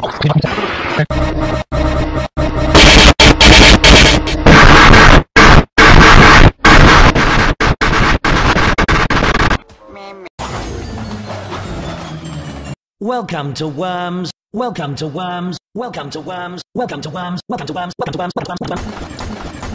Welcome to Worms. Welcome to Worms. Welcome to Worms. Welcome to Worms. Welcome to Worms. Welcome to Worms. Welcome to Worms. Welcome to Worms. Welcome to Worms.